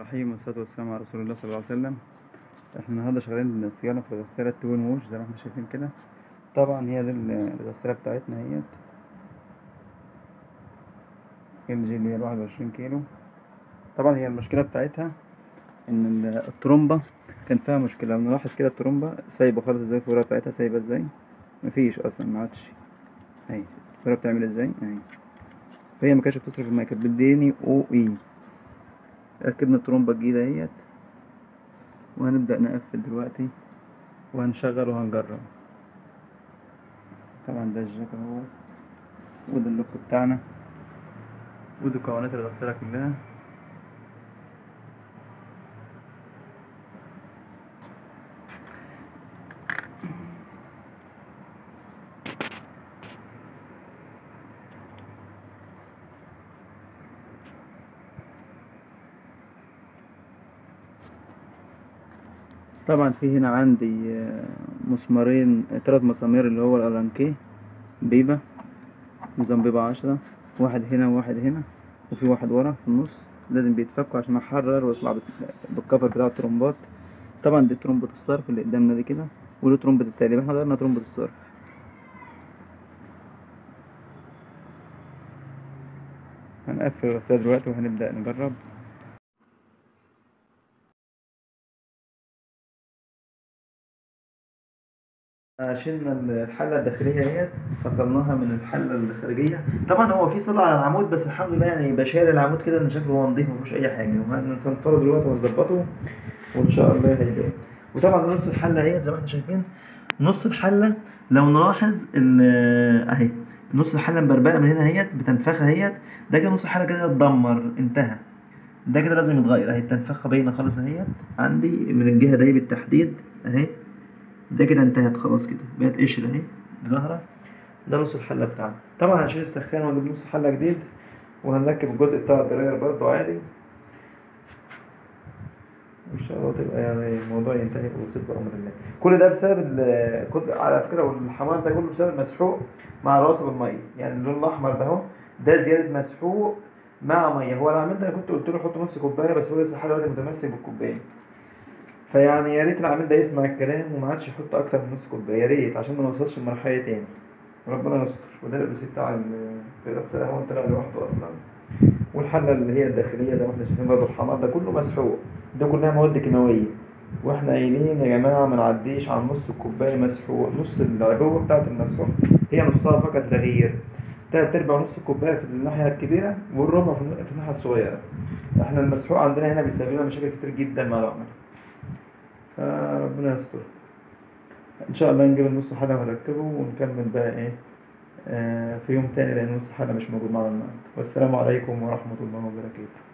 الرحيم والصلاة والسلام على رسول الله صلى الله عليه وسلم. إحنا النهاردة شغالين صيانة في غسالة twin wash زي ما إحنا شايفين كده. طبعا هي دي الغسالة بتاعتنا اهيت. LG اللي هي واحد وعشرين كيلو. طبعا هي المشكلة بتاعتها إن ال- الترومبة كان فيها مشكلة. نلاحظ كده الترومبة سايبة خالص إزاي؟ الفورة بتاعتها سايبة إزاي؟ مفيش أصلا ما عادش. اهي الفورة بتعمل إزاي؟ اهي. فهي ما كانتش بتصرف المية كانت بتديني OE. ركبنا الترومبة الجديدة اهيت وهنبدأ نقفل دلوقتي. وهنشغل وهنجرب. طبعا ده ال jack أهو. وده ال lock بتاعنا. ودي مكونات الغسالة كلها. طبعا في هنا عندي آه، مسمارين ثلاث مسامير اللي هو الألانكيه بيبة نظام بيبة عشرة واحد هنا وواحد هنا وفي واحد ورا في النص لازم بيتفكوا عشان أحرر واطلع بال- بالكفر بتاع الترومبات. طبعا دي ترومبة الصرف اللي قدامنا دي كده ودي ترومبة التقليب إحنا غيرنا ترومبة الصرف. هنقفل الغسالة دلوقتي وهنبدأ نجرب. شلنا الحلة الداخلية اهيت فصلناها من الحلة الخارجية. طبعا هو في صدى على العمود بس الحمد لله يعني بشيل العمود كده إن شكله هو نضيف مفيهوش أي حاجة. وهنصنفره دلوقتي ونظبطه وإن شاء الله هيبقى. وطبعا نص الحلة اهيت زي ما إحنا شايفين نص الحلة لو نلاحظ ال- أهي نص الحلة مبربقة من هنا اهيت بتنفخة اهيت ده كده نص الحلة كده اتدمر انتهى. ده كده لازم يتغير أهي التنفخة باينة خالص أهيت. عندي من الجهة دي بالتحديد أهي. ده كده انتهت خلاص كده. بقت قشرة اهي. ظاهرة؟ ده نص الحلة بتاعنا. طبعا هنشيل السخان ونجيب نص حلة جديد وهنركب الجزء بتاع الدراير برضه عادي. إن شاء الله تبقى يعني الموضوع ينتهي بسيط بأمر الله. كل ده بسبب على فكرة والحمار ده كله بسبب المسحوق مع رواسب المية يعني اللون الأحمر ده أهو ده زيادة مسحوق مع مية. هو العميل ده أنا كنت قلت له حط نص كوباية بس هو لسه لحد دلوقتي متمسك بالكوباية. فيعني يا ريت العميل ده يسمع الكلام وما عادش يحط أكتر من نص كوباية. يا ريت عشان ما نوصلش لمرحلة تاني. ربنا يستر. وده الريسيت بتاع ال- الغساله هو طلع لوحده أصلا. والحلة اللي هي الداخلية زي ما إحنا شايفين برضه الحمار ده كله مسحوق. ده كلها مواد كيماوية. وإحنا قايلين يا جماعة ما نعديش عن نص الكوباية مسحوق. نص العبوه بتاعه المسحوق. هي نصها فقط تغيير تلات أرباع نص الكوباية في الناحية الكبيرة والربع في الناحية الصغيرة. إحنا المسحوق عندنا هنا بيسبب لنا مشاكل كتير جدا مع العملاء. فربنا يستر. إن شاء الله نجيب النص حلقة ونركبه ونكمل بقى إيه آه في يوم تاني لأن نص حلقة مش موجود معانا النهارده. والسلام عليكم ورحمة الله وبركاته.